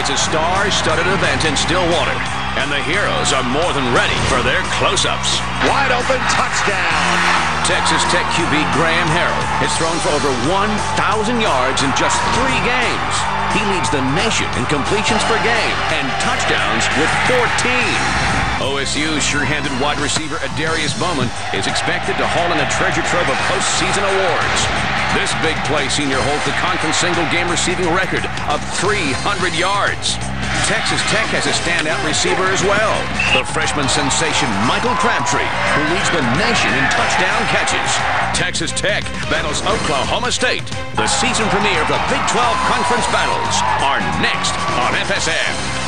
It's a star-studded event in Stillwater, and the heroes are more than ready for their close-ups. Wide open touchdown. Texas Tech QB Graham Harrell has thrown for over 1,000 yards in just three games. He leads the nation in completions per game and touchdowns with 14. OSU's sure-handed wide receiver Adarius Bowman is expected to haul in a treasure trove of postseason awards. This big play senior holds the conference single-game receiving record of 300 yards. Texas Tech has a standout receiver as well, the freshman sensation Michael Crabtree, who leads the nation in touchdown catches. Texas Tech battles Oklahoma State. The season premiere of the Big 12 Conference Battles are next on FSN.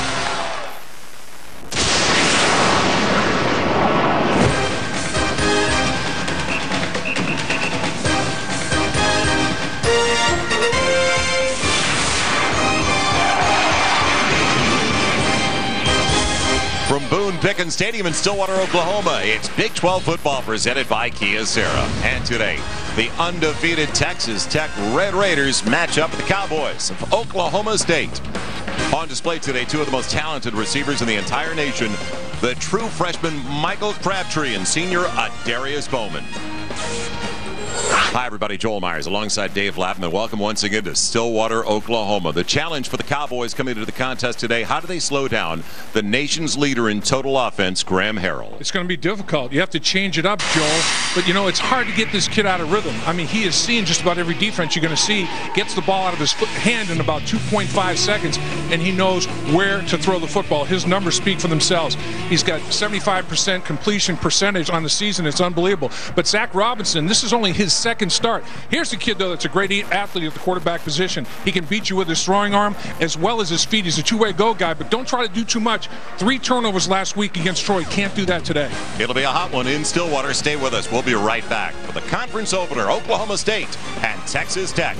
Boone Pickens Stadium in Stillwater, Oklahoma, it's Big 12 football presented by Kia Kyocera. And today, the undefeated Texas Tech Red Raiders match up with the Cowboys of Oklahoma State. On display today, two of the most talented receivers in the entire nation, the true freshman Michael Crabtree and senior Adarius Bowman. Hi, everybody. Joel Meyers alongside Dave Lapham. Welcome once again to Stillwater, Oklahoma. The challenge for the Cowboys coming into the contest today how do they slow down the nation's leader in total offense, Graham Harrell? It's going to be difficult. You have to change it up, Joel. But, you know, it's hard to get this kid out of rhythm. I mean, he has seen just about every defense you're going to see, gets the ball out of his hand in about 2.5 seconds, and he knows where to throw the football. His numbers speak for themselves. He's got 75% completion percentage on the season. It's unbelievable. But Zac Robinson, this is only his second start. Here's the kid, though, that's a great athlete at the quarterback position. He can beat you with his throwing arm as well as his feet. He's a two-way go guy, but don't try to do too much. Three turnovers last week against Troy. Can't do that today. It'll be a hot one in Stillwater. Stay with us. We'll be right back for the conference opener, Oklahoma State and Texas Tech.